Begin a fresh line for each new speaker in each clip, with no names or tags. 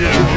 Yes, sir.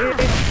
it, it,